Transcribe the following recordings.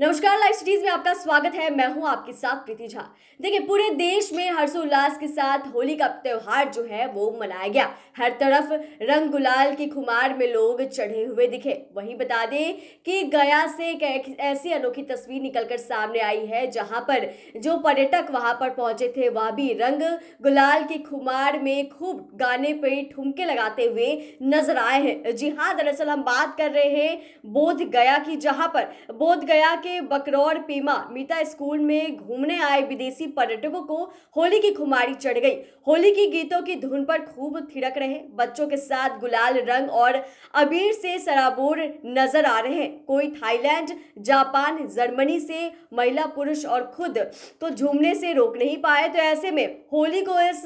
नमस्कार live cities में आपका स्वागत है। मैं हूँ आपके साथ प्रीति झा। देखिए, पूरे देश में हर्षोल्लास के साथ होली का त्योहार जो है, वो मनाया गया। हर तरफ़ रंग गुलाल की खुमार में लोग चढ़े हुए दिखे। वहीं बता दें कि गया से एक ऐसी अनोखी तस्वीर निकलकर सामने आई है, जहाँ पर जो पर्यटक वहाँ पर पहुँचे थे, वह भी रंग गुलाल की खुमार में खूब गाने पर ठुमके लगाते हुए नज़र आए हैं। जी हाँ दरअसल हम बात कर रहे हैं बोध गया की, जहाँ पर बोध गया के बकरौर पीमा मीता स्कूल में घूमने आए विदेशी पर्यटकों को होली की खुमारी चढ़ गई। होली की गीतों की धुन पर खूब थिरक रहे। बच्चों के साथ गुलाल रंग और अबीर से सराबोर नज़र आ रहे हैं। कोई थाईलैंड, जापान, जर्मनी से महिला, पुरुष और खुद तो झूमने से रोक नहीं पाए। तो ऐसे में होली को इस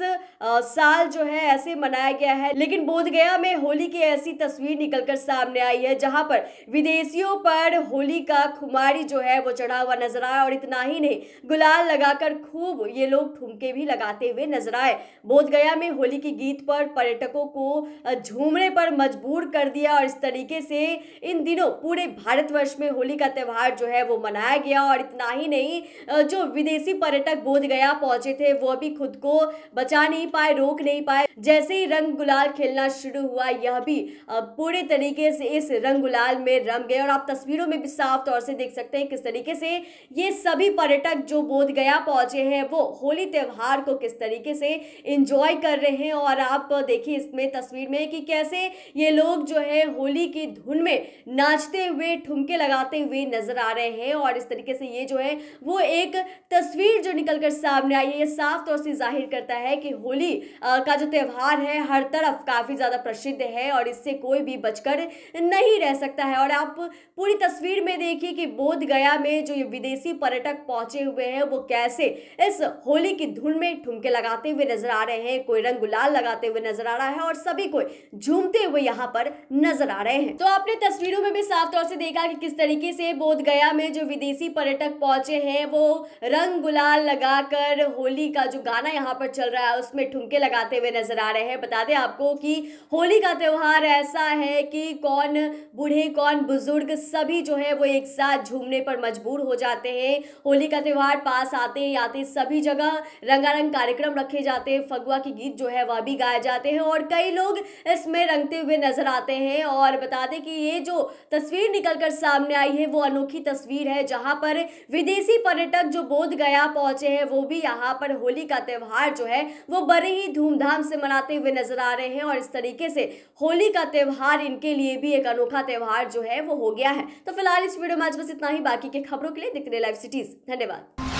साल जो है ऐसे मनाया गया है। लेकिन बोध गया में होली की ऐसी तस्वीर निकलकर सामने आई है, जहाँ पर विदेशियों पर होली का खुमारी जो है, वो चढ़ा हुआ नज़र आया और इतना ही नहीं, गुलाल लगाकर खूब ये लोग ठुमके भी लगाते हुए नज़र आए। बोध गया में होली की गीत पर पर्यटकों को झूमने पर मजबूर कर दिया और इस तरीके से इन दिनों पूरे भारतवर्ष में होली का त्यौहार जो है, वो मनाया गया और इतना ही नहीं जो विदेशी पर्यटक बोध गया पहुँचे थे, वो भी खुद को बचा नहीं पाए, रोक नहीं पाए। जैसे ही रंग गुलाल खेलना शुरू हुआ, यह भी पूरे तरीके से इस रंग गुलाल में रम गए और आप तस्वीरों में भी साफ़ तौर से देख सकते हैं किस तरीके से ये सभी पर्यटक जो बोध गया पहुँचे हैं, वो होली त्यौहार को किस तरीके से इंजॉय कर रहे हैं और आप देखिए इसमें तस्वीर में कि कैसे ये लोग जो है, होली की धुन में नाचते हुए, ठुमके लगाते हुए नज़र आ रहे हैं और इस तरीके से ये जो है, वो एक तस्वीर जो निकल कर सामने आई है। ये साफ़ तौर से ज़ाहिर करता है कि होली का जो त्यौहार है, हर तरफ़ काफ़ी ज़्यादा प्रसिद्ध है और इससे कोई भी बचकर नहीं रह सकता है। और आप पूरी तस्वीर में देखिए कि बोध गया में जो विदेशी पर्यटक पहुँचे हुए हैं, वो कैसे इस होली की धुन में ठुमके लगाते हुए नज़र आ रहे हैं, कोई रंग गुलाल लगाते हुए नज़र आ रहा है और सभी को झूमते हुए यहाँ पर नज़र आ रहे हैं। तो आपने तस्वीरों में भी साफ़ तौर से देखा कि किस तरीके से बोध गया में जो विदेशी पर्यटक पहुँचे हैं, वो रंग गुलाल लगाकर होली का जो गाना यहाँ पर चल रहा है, उसमें ठुमके लगाते हुए नज़र आ रहे हैं। बता दें आपको कि होली का त्यौहार ऐसा है कि कौन बूढ़े, कौन बुज़ुर्ग सभी जो है, वो एक साथ झूमने पर मजबूर हो जाते हैं। होली का त्यौहार पास आते ही आते सभी जगह रंगारंग कार्यक्रम रखे जाते हैं। फगुआ की गीत जो है वह भी गाए जाते हैं और कई लोग इसमें रंगते हुए नज़र आते हैं। और बता दें कि ये जो तस्वीर निकल कर सामने आई है, वो अनोखी तस्वीर है, जहाँ पर विदेशी पर्यटक जो बोध गया पहुँचे हैं, वो भी यहाँ पर होली का त्यौहार जो है, वो बड़े ही धूमधाम से मनाते हुए नज़र आ रहे हैं। और इस तरीके से होली का त्यौहार इनके लिए भी एक अनोखा त्यौहार जो है, वो हो गया है। तो फ़िलहाल इस वीडियो में आज बस इतना ही। बाकी के खबरों के लिए दिखने लाइव सिटीज़ धन्यवाद।